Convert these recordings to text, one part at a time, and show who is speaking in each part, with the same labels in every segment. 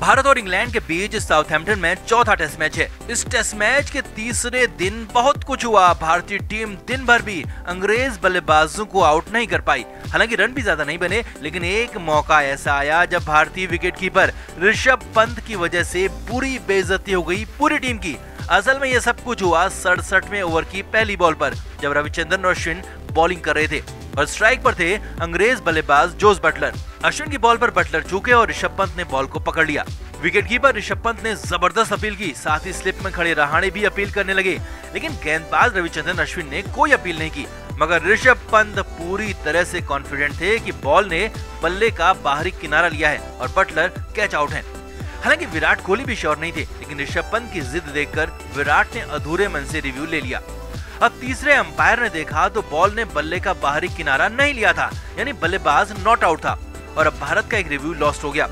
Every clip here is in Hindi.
Speaker 1: भारत और इंग्लैंड के बीच साउथहैम्पटन में चौथा टेस्ट मैच है। इस टेस्ट मैच के तीसरे दिन बहुत कुछ हुआ। भारतीय टीम दिन भर भी अंग्रेज़ बल्लेबाजों को आउट नहीं कर पाई। हालाँकि रन भी ज़्यादा नहीं बने, लेकिन एक मौका ऐसा आया जब भारतीय विकेट कीपर ऋषभ पंत की वजह से पूरी बेइज्जती हो गई पूरी टीम की। असल में यह सब कुछ हुआ सड़सठवें ओवर की पहली बॉल पर, जब रविचंद्रन और अश्विन बॉलिंग कर रहे थे और स्ट्राइक पर थे अंग्रेज़ बल्लेबाज जोस बटलर। अश्विन की बॉल पर बटलर चूके और ऋषभ पंत ने बॉल को पकड़ लिया। विकेट कीपर ऋषभ पंत ने ज़बरदस्त अपील की, साथ ही स्लिप में खड़े रहाणे भी अपील करने लगे। लेकिन गेंदबाज रविचंद्रन अश्विन ने कोई अपील नहीं की। मगर ऋषभ पंत पूरी तरह से कॉन्फिडेंट थे कि बॉल ने बल्ले का बाहरी किनारा लिया है और बटलर कैच आउट है। हालाँकि विराट कोहली भी श्योर नहीं थे, लेकिन ऋषभ पंत की जिद देखकर विराट ने अधूरे मन से रिव्यू ले लिया। अब तीसरे अंपायर ने देखा तो बॉल ने बल्ले का बाहरी किनारा नहीं लिया था, यानी बल्लेबाज नॉट आउट था, और अब भारत का एक रिव्यू लॉस्ट हो गया।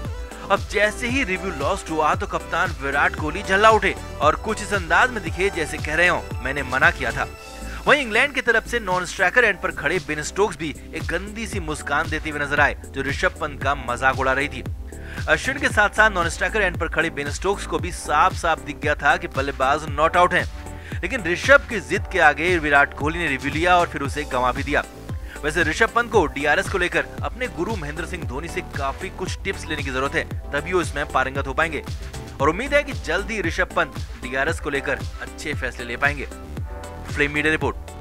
Speaker 1: अब जैसे ही रिव्यू लॉस्ट हुआ तो कप्तान विराट कोहली झल्ला उठे, और कुछ इस अंदाज में दिखे जैसे कह रहे हो, मैंने मना किया था। वहीं इंग्लैंड की तरफ़ से नॉन स्ट्राइकर एंड पर खड़े बिन स्टोक्स भी एक गंदी सी मुस्कान देते हुए नज़र आए, जो ऋषभ पंत का मज़ाक उड़ा रही थी। अश्विन के साथ साथ नॉन स्ट्राइकर एंड पर खड़े बिन स्टोक्स को भी साफ़ साफ़ दिख गया था कि बल्लेबाज नॉट आउट हैं। लेकिन ऋषभ की जिद के आगे विराट कोहली ने रिव्यू लिया और फिर उसे गंवा भी दिया। वैसे ऋषभ पंत को डीआरएस को लेकर अपने गुरु महेंद्र सिंह धोनी से काफ़ी कुछ टिप्स लेने की ज़रूरत है, तभी वो इसमें पारंगत हो पाएँगे। और उम्मीद है कि जल्द ही ऋषभ पंत डीआरएस को लेकर अच्छे फैसले ले पाएँगे। Flame media report.